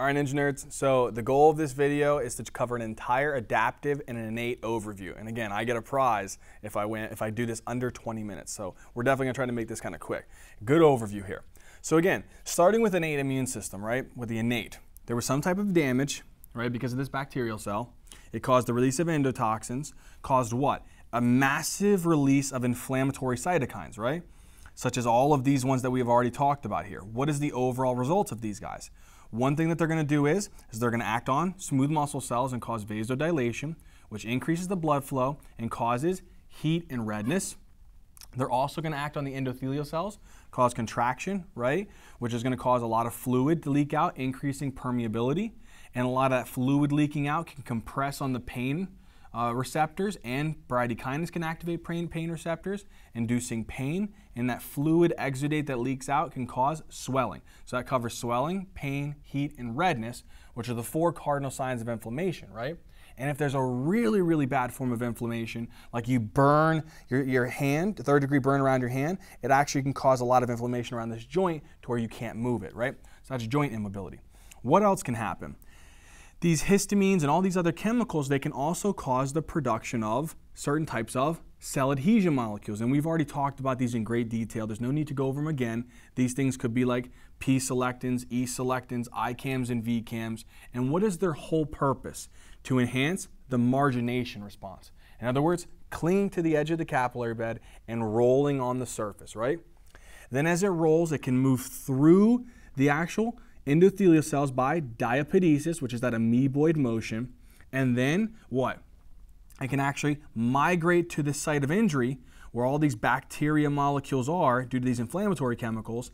All right, Nerds, so the goal of this video is to cover an entire adaptive and an innate overview. And again, I get a prize if I win, if I do this under 20 minutes. So we're definitely gonna try to make this kind of quick. Good overview here. So again, starting with innate immune system, right? With the innate, there was some type of damage, right, because of this bacterial cell. It caused the release of endotoxins, caused what? A massive release of inflammatory cytokines, right? Such as all of these ones that we have already talked about here. What is the overall result of these guys? One thing that they're going to do is, is they're going to act on smooth muscle cells and cause vasodilation, which increases the blood flow and causes heat and redness. They're also going to act on the endothelial cells, cause contraction, right? Which is going to cause a lot of fluid to leak out, increasing permeability. And a lot of that fluid leaking out can compress on the pain uh, receptors, and bradykinin can activate pain, pain receptors, inducing pain. And that fluid exudate that leaks out can cause swelling. So that covers swelling, pain, heat, and redness, which are the four cardinal signs of inflammation, right? And if there's a really, really bad form of inflammation, like you burn your, your hand, third degree burn around your hand, it actually can cause a lot of inflammation around this joint to where you can't move it, right? So that's joint immobility. What else can happen? These histamines and all these other chemicals, they can also cause the production of certain types of cell adhesion molecules. And we've already talked about these in great detail. There's no need to go over them again. These things could be like P-selectins, E-selectins, ICAMs, and VCAMs. And what is their whole purpose? To enhance the margination response. In other words, clinging to the edge of the capillary bed and rolling on the surface, right? Then as it rolls, it can move through the actual endothelial cells by diapedesis, which is that amoeboid motion, and then what? It can actually migrate to the site of injury where all these bacteria molecules are due to these inflammatory chemicals,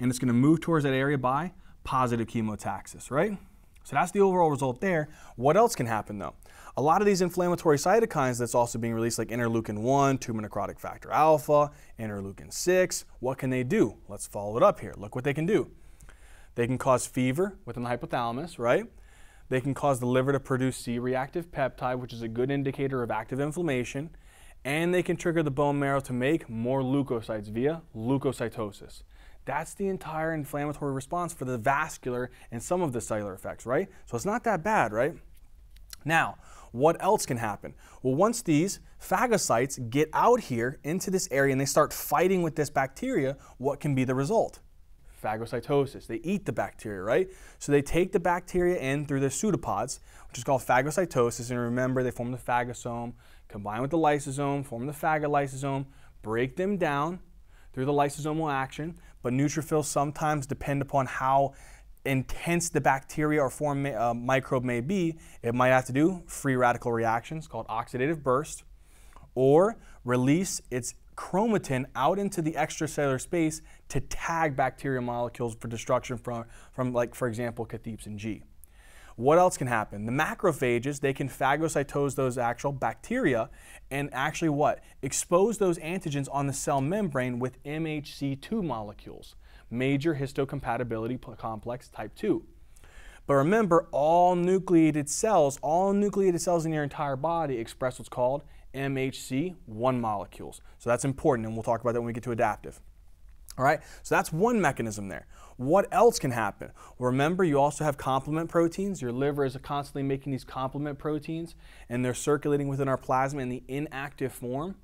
and it's going to move towards that area by positive chemotaxis, right? So that's the overall result there. What else can happen though? A lot of these inflammatory cytokines that's also being released like interleukin 1, tumor necrotic factor alpha, interleukin 6, what can they do? Let's follow it up here. Look what they can do. They can cause fever within the hypothalamus, right? They can cause the liver to produce C-reactive peptide, which is a good indicator of active inflammation. And they can trigger the bone marrow to make more leukocytes via leukocytosis. That's the entire inflammatory response for the vascular and some of the cellular effects, right? So it's not that bad, right? Now, what else can happen? Well, once these phagocytes get out here into this area and they start fighting with this bacteria, what can be the result? Phagocytosis. They eat the bacteria, right? So they take the bacteria in through their pseudopods, which is called phagocytosis. And remember, they form the phagosome, combine with the lysosome, form the phagolysosome, break them down through the lysosomal action. But neutrophils sometimes depend upon how intense the bacteria or foreign uh, microbe may be. It might have to do free radical reactions called oxidative burst or release its chromatin out into the extracellular space to tag bacterial molecules for destruction from, from like, for example, cathepsin G. What else can happen? The macrophages, they can phagocytose those actual bacteria and actually what? Expose those antigens on the cell membrane with MHC2 molecules, major histocompatibility complex type 2. But remember, all nucleated cells, all nucleated cells in your entire body express what's called MHC, one molecules. So that's important, and we'll talk about that when we get to adaptive. All right, so that's one mechanism there. What else can happen? remember, you also have complement proteins. Your liver is constantly making these complement proteins, and they're circulating within our plasma in the inactive form.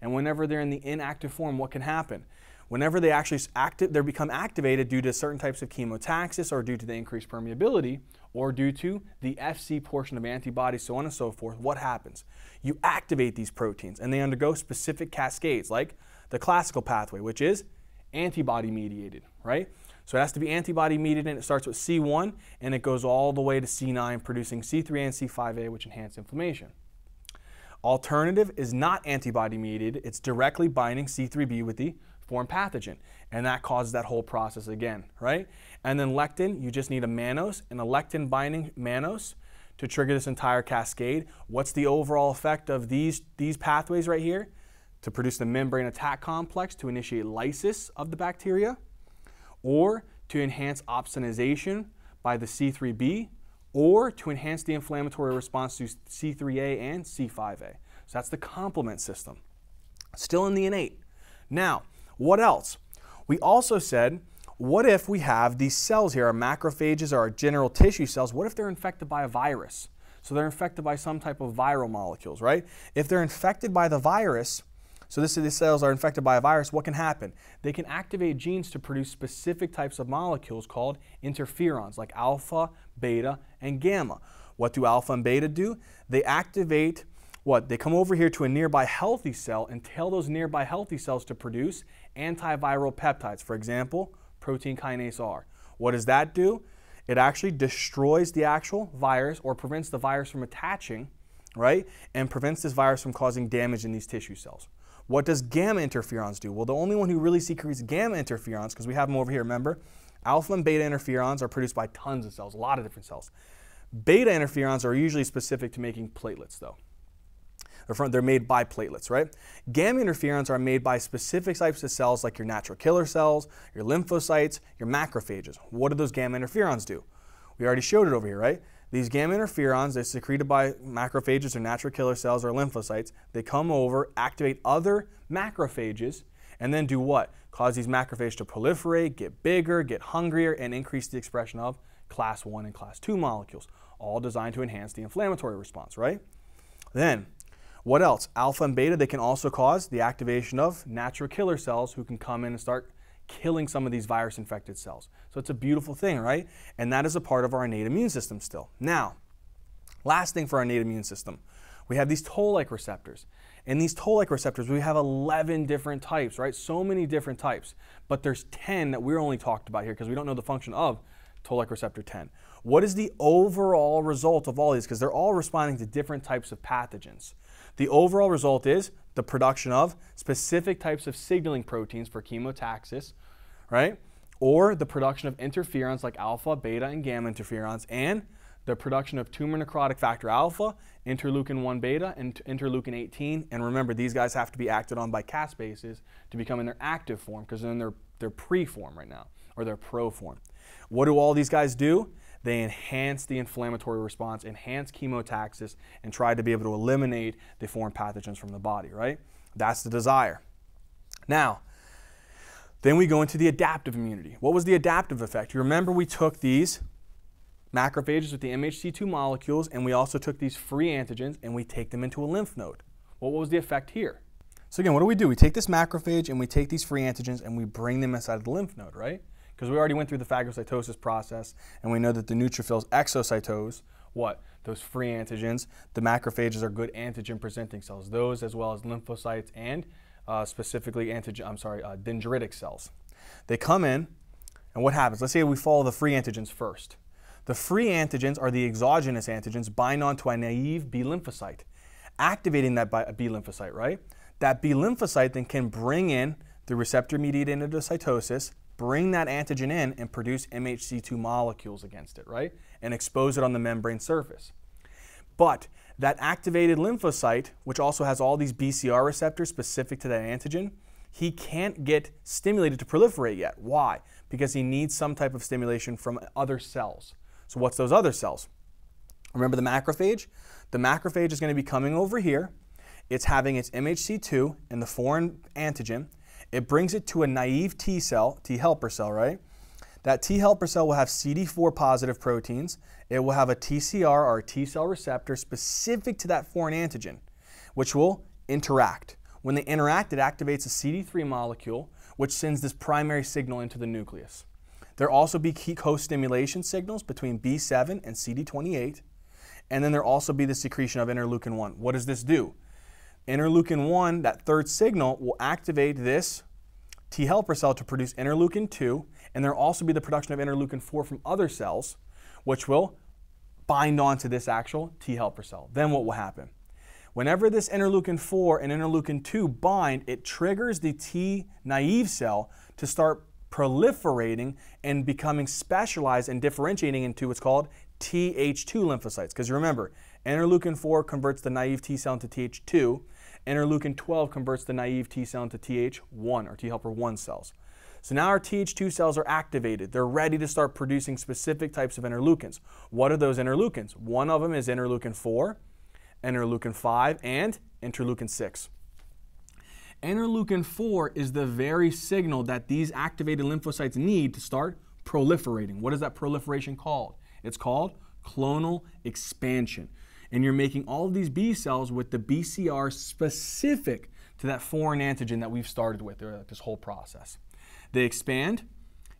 And whenever they're in the inactive form, what can happen? Whenever they actually active, they become activated due to certain types of chemotaxis or due to the increased permeability, or due to the FC portion of antibodies, so on and so forth, what happens? You activate these proteins and they undergo specific cascades, like the classical pathway, which is antibody mediated, right? So it has to be antibody mediated and it starts with C1 and it goes all the way to C9, producing C3 and C5a, which enhance inflammation. Alternative is not antibody mediated, it's directly binding C3b with the foreign pathogen. And that causes that whole process again, right? And then lectin, you just need a mannose and a lectin binding mannose to trigger this entire cascade. What's the overall effect of these, these pathways right here? To produce the membrane attack complex to initiate lysis of the bacteria, or to enhance opsonization by the C3b, or to enhance the inflammatory response to C3a and C5a. So that's the complement system. Still in the innate. Now, what else? We also said what if we have these cells here, our macrophages or our general tissue cells, what if they're infected by a virus? So they're infected by some type of viral molecules, right? If they're infected by the virus, so this, these cells are infected by a virus, what can happen? They can activate genes to produce specific types of molecules called interferons, like alpha, beta, and gamma. What do alpha and beta do? They activate what? They come over here to a nearby healthy cell and tell those nearby healthy cells to produce antiviral peptides. For example, protein kinase R. What does that do? It actually destroys the actual virus or prevents the virus from attaching, right? And prevents this virus from causing damage in these tissue cells. What does gamma interferons do? Well, the only one who really secretes gamma interferons, because we have them over here, remember? Alpha and beta interferons are produced by tons of cells, a lot of different cells. Beta interferons are usually specific to making platelets, though. They're, made by platelets, right? Gamma interferons are made by specific types of cells like your natural killer cells, your lymphocytes, your macrophages. What do those gamma interferons do? We already showed it over here, right? These gamma interferons, they're secreted by macrophages or natural killer cells or lymphocytes. They come over, activate other macrophages, and then do what? Cause these macrophages to proliferate, get bigger, get hungrier, and increase the expression of class 1 and class 2 molecules, all designed to enhance the inflammatory response, right? Then, what else? Alpha and beta, they can also cause the activation of natural killer cells who can come in and start killing some of these virus infected cells. So it's a beautiful thing, right? And that is a part of our innate immune system still. Now, last thing for our innate immune system, we have these toll-like receptors. And these toll-like receptors, we have 11 different types, right? So many different types. But there's 10 that we're only talked about here because we don't know the function of toll-like receptor 10. What is the overall result of all these? Because they're all responding to different types of pathogens. The overall result is the production of specific types of signaling proteins for chemotaxis, right? Or the production of interferons like alpha, beta, and gamma interferons, and the production of tumor necrotic factor alpha, interleukin 1 beta, and interleukin 18. And remember, these guys have to be acted on by caspases to become in their active form because they're in their, their pre-form right now, or their pro form. What do all these guys do? They enhance the inflammatory response, enhance chemotaxis, and try to be able to eliminate the foreign pathogens from the body, right? That's the desire. Now, then we go into the adaptive immunity. What was the adaptive effect? You remember we took these macrophages with the MHC2 molecules and we also took these free antigens and we take them into a lymph node. What was the effect here? So again, what do we do? We take this macrophage and we take these free antigens and we bring them inside of the lymph node, right? Because we already went through the phagocytosis process and we know that the neutrophils exocytose what? Those free antigens. The macrophages are good antigen presenting cells, those as well as lymphocytes and uh, specifically antigen, I'm sorry, uh, dendritic cells. They come in and what happens? Let's say we follow the free antigens first. The free antigens are the exogenous antigens bind onto a naive B lymphocyte, activating that B lymphocyte, right? That B lymphocyte then can bring in the receptor mediated endocytosis bring that antigen in and produce MHC2 molecules against it, right? And expose it on the membrane surface. But that activated lymphocyte, which also has all these BCR receptors specific to that antigen, he can't get stimulated to proliferate yet. Why? Because he needs some type of stimulation from other cells. So what's those other cells? Remember the macrophage? The macrophage is going to be coming over here. It's having its MHC2 and the foreign antigen. It brings it to a naive T cell, T helper cell, right? That T helper cell will have CD4 positive proteins. It will have a TCR or a T cell receptor specific to that foreign antigen, which will interact. When they interact, it activates a CD3 molecule, which sends this primary signal into the nucleus. There will also be key co-stimulation signals between B7 and CD28, and then there will also be the secretion of interleukin 1. What does this do? Interleukin 1, that third signal, will activate this T helper cell to produce interleukin 2, and there will also be the production of interleukin 4 from other cells, which will bind onto this actual T helper cell. Then what will happen? Whenever this interleukin 4 and interleukin 2 bind, it triggers the T naive cell to start proliferating and becoming specialized and differentiating into what's called Th2 lymphocytes. Because remember, interleukin 4 converts the naive T cell into Th2, Interleukin 12 converts the naive T cell into Th1 or T helper 1 cells. So now our Th2 cells are activated. They're ready to start producing specific types of interleukins. What are those interleukins? One of them is interleukin 4, interleukin 5, and interleukin 6. Interleukin 4 is the very signal that these activated lymphocytes need to start proliferating. What is that proliferation called? It's called clonal expansion. And you're making all of these B cells with the BCR specific to that foreign antigen that we've started with uh, this whole process. They expand.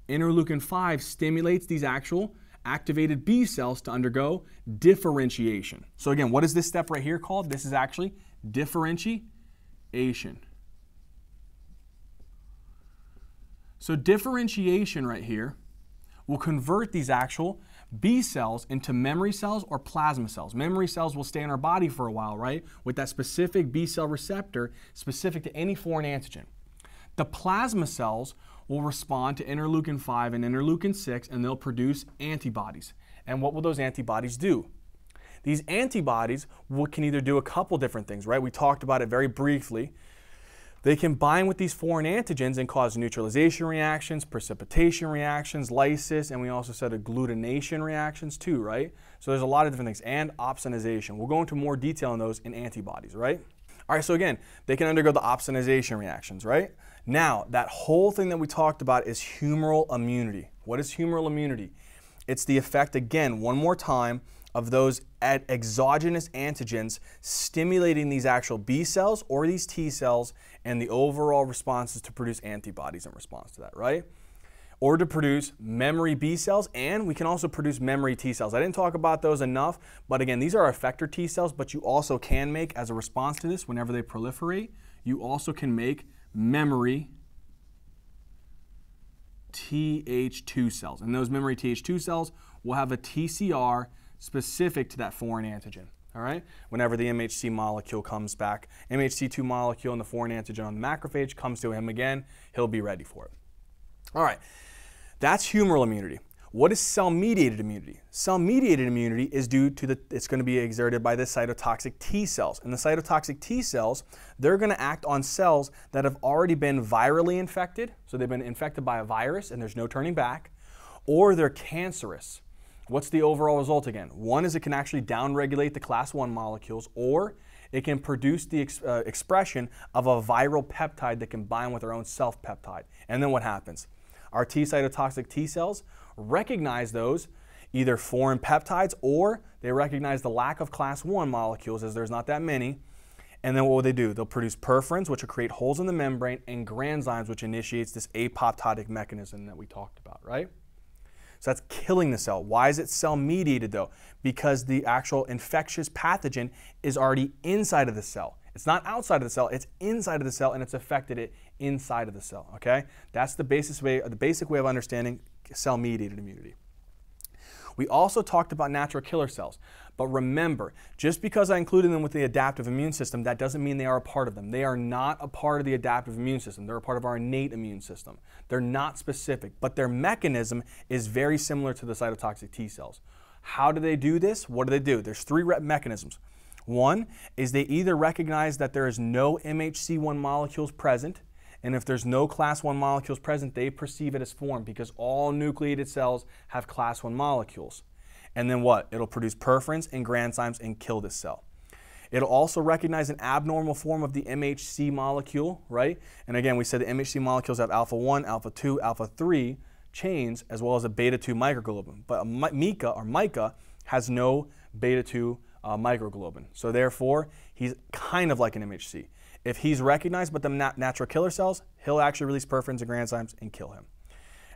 Interleukin 5 stimulates these actual activated B cells to undergo differentiation. So again, what is this step right here called? This is actually differentiation. So differentiation right here will convert these actual B cells into memory cells or plasma cells. Memory cells will stay in our body for a while, right? With that specific B cell receptor specific to any foreign antigen. The plasma cells will respond to interleukin 5 and interleukin 6 and they'll produce antibodies. And what will those antibodies do? These antibodies can either do a couple different things, right? We talked about it very briefly. They can bind with these foreign antigens and cause neutralization reactions, precipitation reactions, lysis, and we also said agglutination reactions too, right? So there's a lot of different things, and opsonization. We'll go into more detail on those in antibodies, right? All right, so again, they can undergo the opsonization reactions, right? Now, that whole thing that we talked about is humoral immunity. What is humoral immunity? It's the effect, again, one more time, of those exogenous antigens stimulating these actual B cells or these T cells and the overall responses to produce antibodies in response to that, right? Or to produce memory B cells, and we can also produce memory T cells. I didn't talk about those enough, but again, these are effector T cells, but you also can make, as a response to this, whenever they proliferate, you also can make memory Th2 cells. And those memory Th2 cells will have a TCR specific to that foreign antigen. All right, whenever the MHC molecule comes back, MHC2 molecule and the foreign antigen on the macrophage comes to him again, he'll be ready for it. All right, that's humoral immunity. What is cell-mediated immunity? Cell-mediated immunity is due to the, it's going to be exerted by the cytotoxic T cells. And the cytotoxic T cells, they're going to act on cells that have already been virally infected, so they've been infected by a virus and there's no turning back, or they're cancerous. What's the overall result again? One is it can actually downregulate the class 1 molecules, or it can produce the ex uh, expression of a viral peptide that can bind with our own self peptide. And then what happens? Our T cytotoxic T cells recognize those either foreign peptides or they recognize the lack of class 1 molecules as there's not that many. And then what will they do? They'll produce perforins, which will create holes in the membrane, and granzymes, which initiates this apoptotic mechanism that we talked about, right? So that's killing the cell. Why is it cell mediated though? Because the actual infectious pathogen is already inside of the cell. It's not outside of the cell, it's inside of the cell and it's affected it inside of the cell, okay? That's the basic way, the basic way of understanding cell mediated immunity. We also talked about natural killer cells. But remember, just because I included them with the adaptive immune system, that doesn't mean they are a part of them. They are not a part of the adaptive immune system. They're a part of our innate immune system. They're not specific, but their mechanism is very similar to the cytotoxic T cells. How do they do this? What do they do? There's three mechanisms. One is they either recognize that there is no MHC1 molecules present, and if there's no class 1 molecules present, they perceive it as foreign because all nucleated cells have class 1 molecules. And then what? It'll produce perforins and granzymes and kill this cell. It'll also recognize an abnormal form of the MHC molecule, right? And again, we said the MHC molecules have alpha 1, alpha 2, alpha 3 chains, as well as a beta 2 microglobin. But Mica or Mica has no beta 2 uh, microglobin. So therefore, he's kind of like an MHC. If he's recognized by the nat natural killer cells, he'll actually release perforins and granzymes and kill him.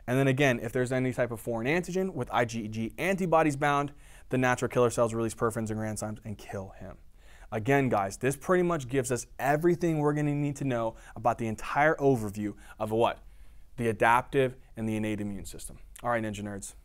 And then again, if there's any type of foreign antigen with IgG antibodies bound, the natural killer cells release perforins and granzymes and kill him. Again, guys, this pretty much gives us everything we're going to need to know about the entire overview of what? The adaptive and the innate immune system. All right, Ninja Nerds.